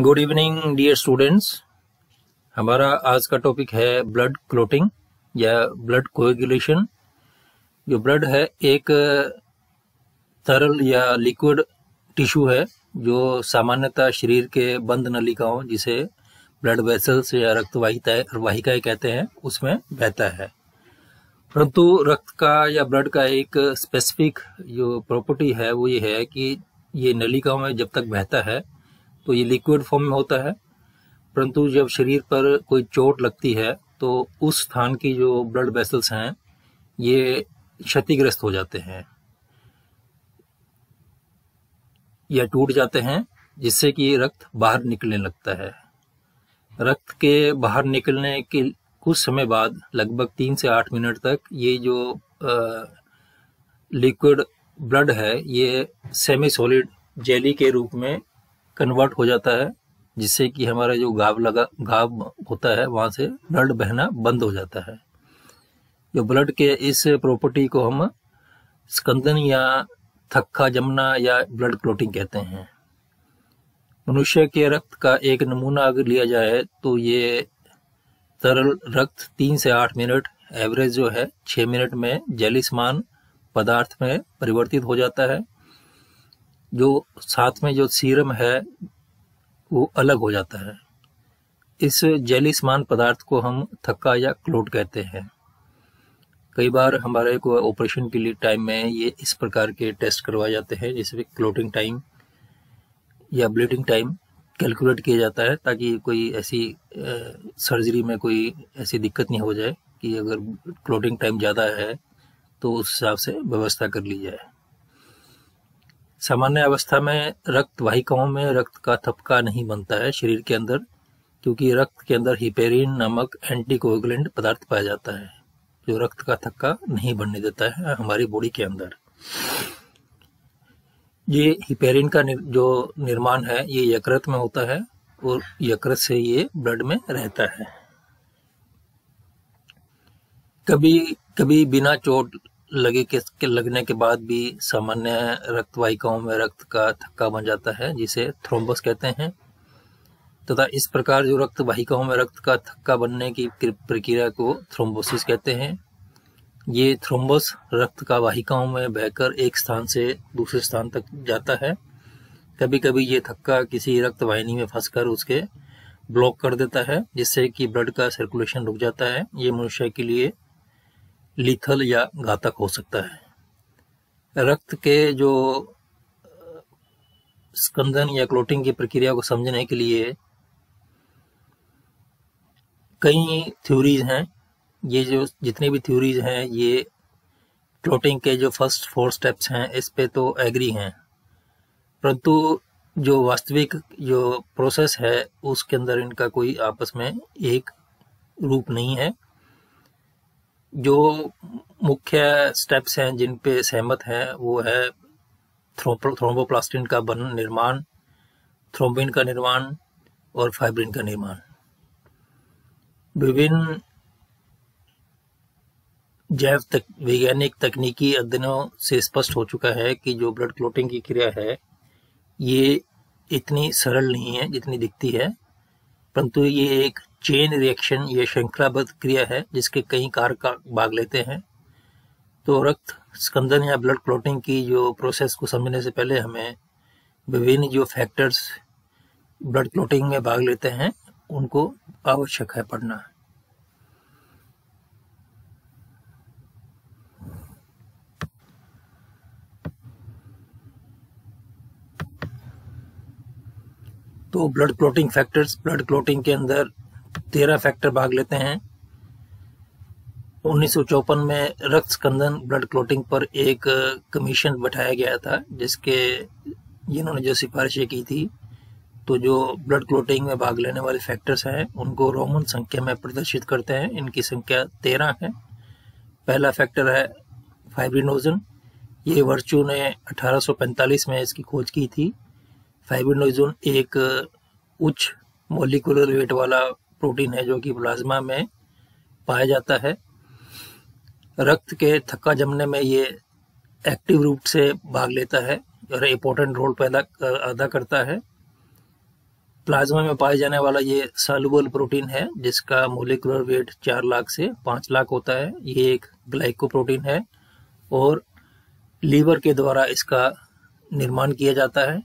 Good evening dear students हमारा आज का टॉपिक है ब्लड क्लोटिंग या ब्लड कोएगुलेशन जो ब्लड है, एक, तरल या लिक्विड टिश्यू है, जो सामान्यतः शरीर के बंद नलिकाओं, जिसे ब्लड वेसल्स या रक्त वाहिकाएँ कहते हैं, उसमें बहता है। परंतु रक्त का या ब्लड का एक स्पेसिफिक जो प्रॉपर्टी है, वो ये है कि ये नलिकाओं में जब तक बहता है तो ये लिक्विड फॉर्म में होता है। परंतु जब शरीर पर कोई चोट लगती है तो उस स्थान की जो ब्लड वेसल्स हैं, ये क्षतिग्रस्त हो जाते हैं। या टूट जाते हैं, जिससे कि रक्त बाहर निकलने लगता है। रक्त के बाहर निकलने के कुछ समय बाद, लगभग तीन से आठ मिनट तक, ये जो लिक्विड ब्लड है, ये सेमी सॉलिड जेली के रूप में कन्वर्ट हो जाता है, जिससे कि हमारा जो गाव लगा गाव होता है, वहाँ से ब्लड बहना बंद हो जाता है। जो ब्लड के इस प्रॉपर्टी को हम स्कंदन या थक्का, जमना या ब्लड क्लोटिंग कहते हैं। मनुष्य के रक्त का एक नमूना अगर लिया जाए तो ये तरल रक्त तीन से आठ मिनट एवरेज जो है छः मिनट में जेलिसमान पदार्थ में परिवर्तित हो जाता है। जो साथ में जो सीरम है, वो अलग हो जाता है। इस जेली समान पदार्थ को हम थक्का या क्लोट कहते हैं। कई बार हमारे को ऑपरेशन के लिए टाइम में ये इस प्रकार के टेस्ट करवाए जाते हैं जिसमें क्लोटिंग टाइम या ब्लीडिंग टाइम कैलकुलेट किया जाता है, ताकि कोई ऐसी सर्जरी में कोई ऐसी दिक्कत नहीं हो जाए कि अगर क्लोटिंग टाइम ज़्यादा है तो उस हिसाब से व्यवस्था कर ली जाए। सामान्य अवस्था में रक्त वाहिकाओं में रक्त का थपका नहीं बनता है शरीर के अंदर क्योंकि रक्त के अंदर हिपेरिन नामक एंटीकोगुलेंट पदार्थ पाया जाता है जो रक्त का थक्का नहीं बनने देता है हमारी बॉडी के अंदर। ये हिपेरिन का निर, जो निर्माण है ये यकृत में होता है और यकृत से ये ब्लड में रहता है। कभी कभी बिना चोट लगे के, के लगने के बाद भी सामान्य रक्त वाहिकाओं में रक्त का थक्का बन जाता है जिसे थ्रोम्बस कहते हैं। तथा इस प्रकार जो रक्त वाहिकाओं में रक्त का थक्का बनने की प्रक्रिया को थ्रोम्बोसिस कहते हैं। ये थ्रोम्बस रक्त का वाहिकाओं में बहकर एक स्थान से दूसरे स्थान तक जाता है। कभी कभी ये थक्का किसी रक्त वाहिनी में फंसकर उसके ब्लॉक कर देता है जिससे कि ब्लड का सर्कुलेशन रुक जाता है। ये मनुष्य के लिए लिथल या घातक हो सकता है। रक्त के जो स्कंदन या क्लोटिंग की प्रक्रिया को समझने के लिए कई थ्योरीज हैं। ये जो, जितनी भी थ्योरीज हैं, ये क्लोटिंग के जो फ़र्स्ट फोर स्टेप्स हैं, इस पे तो एग्री हैं। परंतु जो वास्तविक जो प्रोसेस है, उसके अंदर इनका कोई आपस में एक रूप नहीं है। जो मुख्य स्टेप्स हैं जिन पे सहमत है, वो है थ्रोम्बोप्लास्टिन का बन, निर्माण थ्रोम्बिन का निर्माण और फाइब्रिन का निर्माण। विभिन्न जैव तक, वैज्ञानिक तकनीकी अध्ययनों से स्पष्ट हो चुका है कि जो ब्लड क्लोटिंग की क्रिया है, ये इतनी सरल नहीं है जितनी दिखती है, परंतु ये एक चेन रिएक्शन ये श्रृंखलाबद्ध क्रिया है, जिसके कई कार का भाग लेते हैं। तो रक्त स्कंदन या ब्लड क्लोटिंग की जो प्रोसेस को समझने से पहले हमें विभिन्न जो फैक्टर्स ब्लड क्लोटिंग में भाग लेते हैं, उनको आवश्यक है पढ़ना। तो blood clotting factors blood clotting के अंदर तेरह फैक्टर भाग लेते हैं। उन्नीस में रक्त स्कंदन ब्लड क्लोटिंग पर एक कमीशन बैठाया गया था, जिसके, जिन्होंने जो सिफारिशें की थी तो जो ब्लड क्लोटिंग में भाग लेने वाले फैक्टर्स हैं, उनको रोमन संख्या में प्रदर्शित करते हैं। इनकी संख्या तेरह है। पहला फैक्टर है फाइब्रिनोजन ये वर्चू ने 1845 में इसकी खोज की थी। फाइब्रिनोजन एक उच्च मोलिकुलर वेट वाला प्रोटीन है जो कि प्लाज्मा में पाया जाता है। रक्त के थक्का जमने में ये एक्टिव रूप से भाग लेता है और इम्पोर्टेंट रोल पैदा अदा करता है। प्लाज्मा में पाया जाने वाला ये सालुबल प्रोटीन है, जिसका मोलिकुलर वेट चार लाख से पाँच लाख होता है। ये एक ग्लाइकोप्रोटीन है और लीवर के द्वारा इसका निर्माण किया जाता है।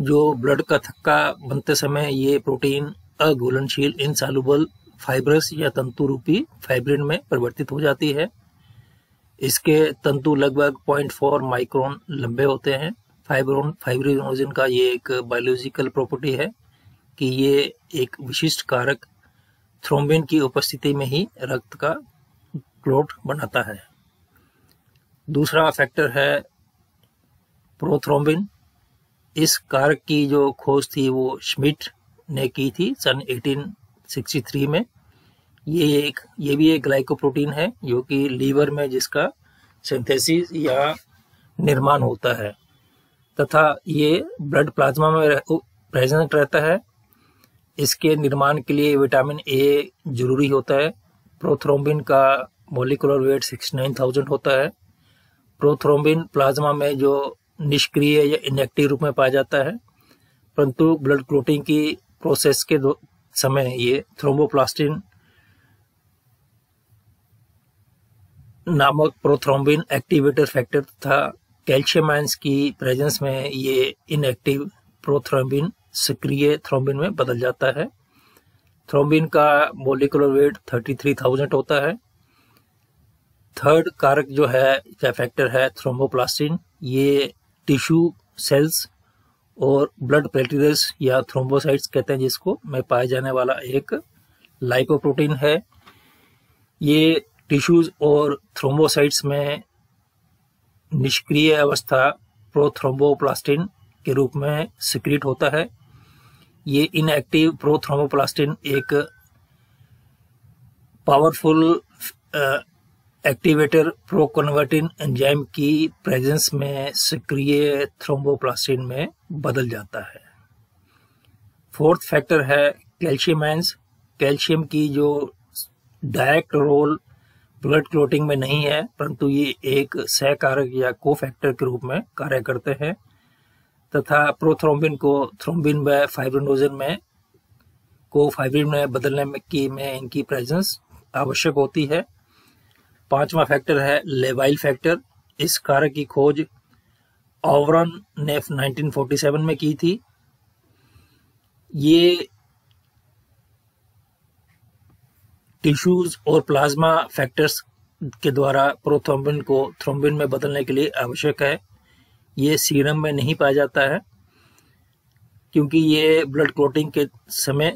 जो ब्लड का थक्का बनते समय ये प्रोटीन अघुलनशील इनसालुबल फाइब्रस या तंतु रूपी फाइब्रिन में परिवर्तित हो जाती है। इसके तंतु लगभग 0.4 माइक्रोन लंबे होते हैं। फाइब्रोन, फाइब्रिनोजिन का ये एक बायोलॉजिकल प्रॉपर्टी है कि ये एक विशिष्ट कारक थ्रोम्बिन की उपस्थिति में ही रक्त का क्लोट बनाता है। दूसरा फैक्टर है प्रोथ्रोम्बिन इस कारक की जो खोज थी वो श्मिट ने की थी सन 1863 में। ये एक ये भी एक ग्लाइकोप्रोटीन है जो कि लीवर में जिसका सिंथेसिस या निर्माण होता है। तथा ये ब्लड प्लाज्मा में रह, प्रेजेंट रहता है। इसके निर्माण के लिए विटामिन ए ज़रूरी होता है। प्रोथ्रोम्बिन का molecular weight sixty nine thousand होता है। प्रोथ्रोम्बिन प्लाज्मा में जो निष्क्रिय या इनएक्टिव रूप में पाया जाता है। परंतु ब्लड क्लोटिंग की प्रोसेस के समय ये थ्रोम्बोप्लास्टिन नामक प्रोथ्रोम्बिन एक्टिवेटर फैक्टर तथा कैल्शियम आयंस की प्रेजेंस में ये इनएक्टिव प्रोथ्रोम्बिन सक्रिय थ्रोम्बिन में बदल जाता है। थ्रोम्बिन का मोलिकुलर वेट 33,000 होता है। थर्ड कारक जो है या फैक्टर है थ्रोम्बोप्लास्टिन ये टिश्यू सेल्स और ब्लड प्लेटिलस या थ्रोम्बोसाइट्स कहते हैं जिसको में पाया जाने वाला एक लाइकोप्रोटीन है। ये टिश्यूज और थ्रोम्बोसाइट्स में निष्क्रिय अवस्था प्रोथ्रोम्बोप्लास्टिन के रूप में सिक्रीट होता है। ये इनएक्टिव प्रोथ्रोम्बोप्लास्टिन एक पावरफुल एक्टिवेटर प्रोकन्वर्टिन एंजाइम की प्रेजेंस में सक्रिय थ्रोम्बोप्लास्टिन में बदल जाता है। फोर्थ फैक्टर है कैल्शियम आयंस कैल्शियम की जो डायरेक्ट रोल ब्लड क्लोटिंग में नहीं है, परंतु ये एक सहकारक या को फैक्टर के रूप में कार्य करते हैं। तथा प्रोथ्रोम्बिन को थ्रोम्बिन व फाइब्रोनोजन में को फाइब्रिन में बदलने में की में इनकी प्रेजेंस आवश्यक होती है। पांचवा फैक्टर है लेवाइल फैक्टर इस कारक की खोज ओवरन ने 1947 में की थी। ये टिश्यूज और प्लाज्मा फैक्टर्स के द्वारा प्रोथ्रोम्बिन को थ्रोम्बिन में बदलने के लिए आवश्यक है। ये सीरम में नहीं पाया जाता है, क्योंकि ये ब्लड क्लोटिंग के समय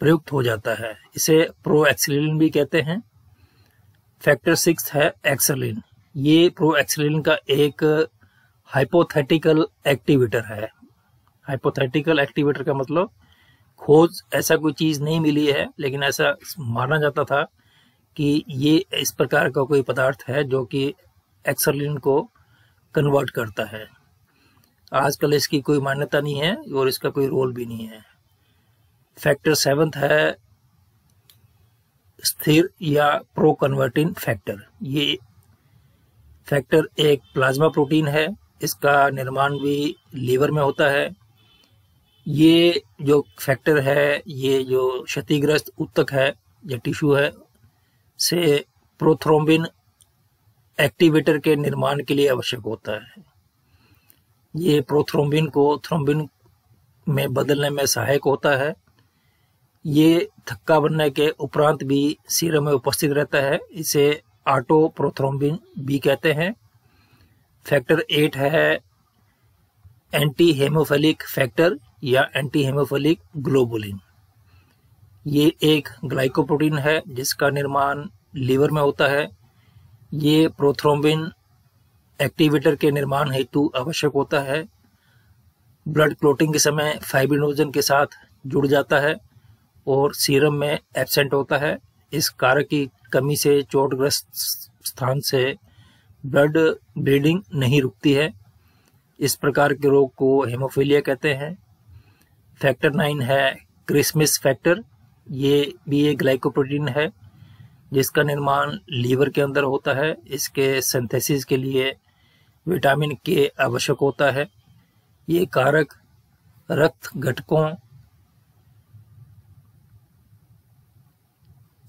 प्रयुक्त हो जाता है। इसे प्रो एक्सिलिन भी कहते हैं। फैक्टर सिक्स है एक्सलिन ये प्रो एक्सिलिन का एक हाइपोथेटिकल एक्टिवेटर है. हाइपोथेटिकल एक्टिवेटर का मतलब खोज ऐसा कोई चीज़ नहीं मिली है, लेकिन ऐसा माना जाता था कि ये इस प्रकार का कोई पदार्थ है जो कि एक्सलिन को कन्वर्ट करता है. आजकल इसकी कोई मान्यता नहीं है और इसका कोई रोल भी नहीं है. फैक्टर सेवन्थ है स्थिर या प्रो कन्वर्टिन फैक्टर ये फैक्टर एक प्लाज्मा प्रोटीन है, इसका निर्माण भी लीवर में होता है। ये जो फैक्टर है, ये जो क्षतिग्रस्त उत्तक है, या टिश्यू है, से प्रोथ्रोम्बिन एक्टिवेटर के निर्माण के लिए आवश्यक होता है। ये प्रोथ्रोम्बिन को थ्रोम्बिन में बदलने में सहायक होता है। ये थक्का बनने के उपरांत भी सीरम में उपस्थित रहता है। इसे आटो प्रोथ्रोम्बिन भी कहते हैं। फैक्टर एट है एंटी हेमोफेलिक फैक्टर या एंटी हेमोफेलिक ग्लोबुलिन। ये एक ग्लाइकोप्रोटीन है जिसका निर्माण लीवर में होता है। ये प्रोथ्रोम्बिन एक्टिवेटर के निर्माण हेतु आवश्यक होता है। ब्लड क्लोटिंग के समय फाइब्रिनोजन के साथ जुड़ जाता है। और सीरम में एबसेंट होता है। इस कारक की कमी से चोटग्रस्त स्थान से ब्लड ब्लीडिंग नहीं रुकती है। इस प्रकार के रोग को हेमोफीलिया कहते हैं। फैक्टर नाइन है क्रिसमिस फैक्टर। ये भी एक ग्लाइकोप्रोटीन है, जिसका निर्माण लीवर के अंदर होता है। इसके सिंथेसिस के लिए विटामिन के आवश्यक होता है। ये कारक रक्त घटकों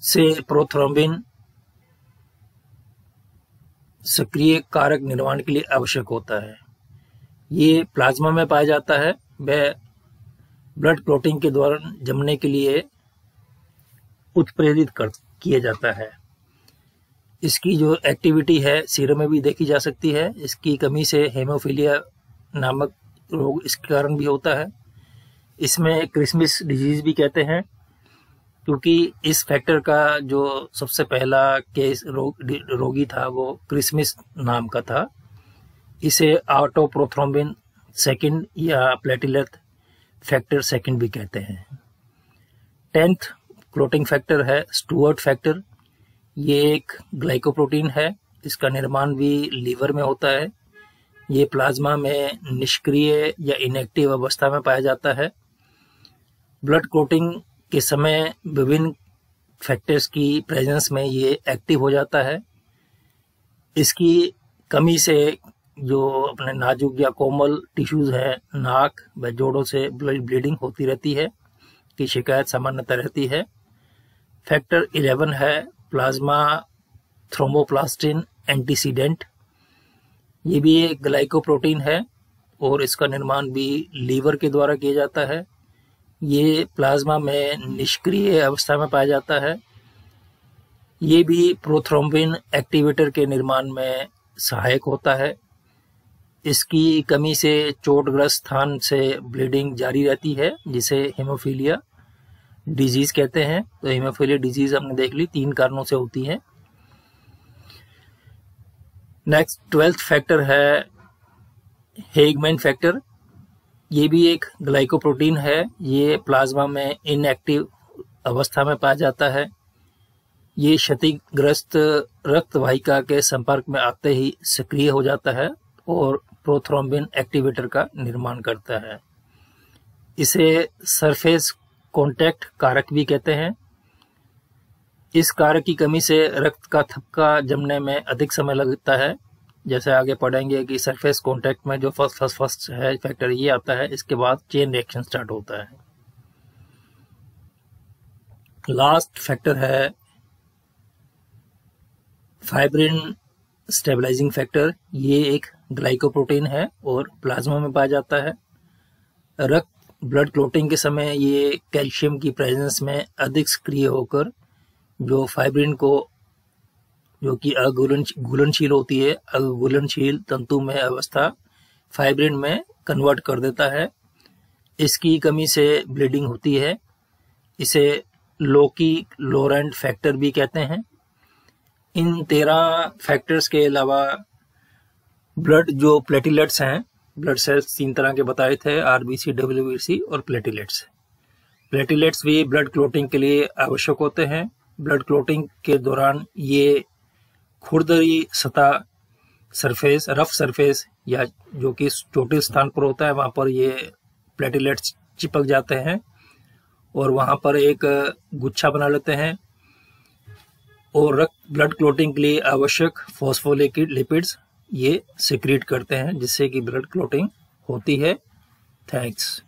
से प्रोथ्रोम्बिन सक्रिय कारक निर्माण के लिए आवश्यक होता है। ये प्लाज्मा में पाया जाता है। वह ब्लड क्लोटिंग के दौरान जमने के लिए उत्प्रेरित कर, किया जाता है। इसकी जो एक्टिविटी है सीरम में भी देखी जा सकती है। इसकी कमी से हेमोफीलिया नामक रोग इसके कारण भी होता है। इसमें क्रिसमस डिज़ीज़ भी कहते हैं। क्योंकि इस फैक्टर का जो सबसे पहला केस रोग रोगी था, वो क्रिसमस नाम का था। इसे ऑटोप्रोथ्रोम्बिन सेकंड या प्लेटिलेट फैक्टर सेकंड भी कहते हैं। टेंथ क्लोटिंग फैक्टर है स्टूअर्ट फैक्टर ये एक ग्लाइकोप्रोटीन है, इसका निर्माण भी लीवर में होता है। ये प्लाज्मा में निष्क्रिय या इनएक्टिव अवस्था में पाया जाता है। ब्लड क्लोटिंग के समय विभिन्न फैक्टर्स की प्रेजेंस में ये एक्टिव हो जाता है। इसकी कमी से जो अपने नाजुक या कोमल टिश्यूज है, नाक व जोड़ों से ब्लड ब्लीडिंग होती रहती है, की शिकायत सामान्यतः रहती है। फैक्टर 11 है प्लाज्मा थ्रोमोप्लास्टिन एंटीसीडेंट ये भी एक ग्लाइकोप्रोटीन है और इसका निर्माण भी लीवर के द्वारा किया जाता है। ये प्लाज्मा में निष्क्रिय अवस्था में पाया जाता है। ये भी प्रोथ्रोम्बिन एक्टिवेटर के निर्माण में सहायक होता है। इसकी कमी से चोटग्रस्त स्थान से ब्लीडिंग जारी रहती है, जिसे हेमोफीलिया डिज़ीज़ कहते हैं। तो हेमोफीलिया डिज़ीज़ हमने देख ली, तीन कारणों से होती है। नेक्स्ट ट्वेल्थ फैक्टर है हेगमैन फैक्टर ये भी एक ग्लाइकोप्रोटीन है। ये प्लाज्मा में इनएक्टिव अवस्था में पाया जाता है। ये क्षतिग्रस्त रक्त वाहिका के संपर्क में आते ही सक्रिय हो जाता है और प्रोथ्रोम्बिन एक्टिवेटर का निर्माण करता है। इसे सरफेस कॉन्टैक्ट कारक भी कहते हैं। इस कारक की कमी से रक्त का थपका जमने में अधिक समय लगता है। जैसे आगे पढ़ेंगे कि सरफेस कॉन्टेक्ट में जो फ़र्स्ट फ़र्स्ट फ़र्स्ट है फैक्टर ये आता है, इसके बाद चेन रिएक्शन स्टार्ट होता है। लास्ट फैक्टर है फाइब्रिन स्टेबलाइजिंग फैक्टर ये एक ग्लाइकोप्रोटीन है और प्लाज्मा में पाया जाता है। रक्त ब्लड क्लोटिंग के समय ये कैल्शियम की प्रेजेंस में अधिक सक्रिय होकर जो फाइब्रिन को जो कि अघुलन घुलनशील होती है। अघुलनशील तंतु में अवस्था फाइब्रिन में कन्वर्ट कर देता है। इसकी कमी से ब्लीडिंग होती है। इसे लोकी लोरेंट फैक्टर भी कहते हैं। इन तेरह फैक्टर्स के अलावा ब्लड जो प्लेटिलेट्स हैं ब्लड सेल्स तीन तरह के बताए थे आरबीसी डब्ल्यूबीसी और प्लेटिलेट्स प्लेटिलेट्स भी ब्लड क्लोटिंग के लिए आवश्यक होते हैं। ब्लड क्लोटिंग के दौरान ये खुरदरी सतह सरफेस रफ सरफेस या जो कि चोटिल स्थान पर होता है, वहाँ पर ये प्लेटिलेट्स चिपक जाते हैं और वहाँ पर एक गुच्छा बना लेते हैं और रक्त ब्लड क्लोटिंग के लिए आवश्यक फॉस्फोलिपिड लिपिड्स ये सिक्रीट करते हैं, जिससे कि ब्लड क्लोटिंग होती है। थैंक्स